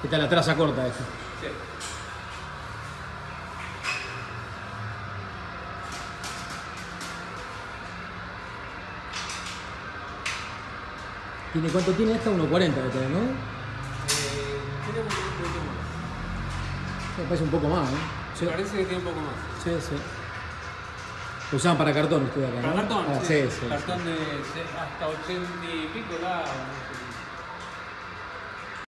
Que está la traza corta esta. ¿Tiene, ¿Cuánto tiene esta? 1.40 de todo, ¿no? Eh, tiene un poquito más. Me parece un poco más, ¿eh? Sí, Me parece que tiene un poco más. sí. sí. Lo usaban para cartón ustedes acá, ¿no? Para cartón, Ah, sí. sí, cartón de hasta 80 y pico la.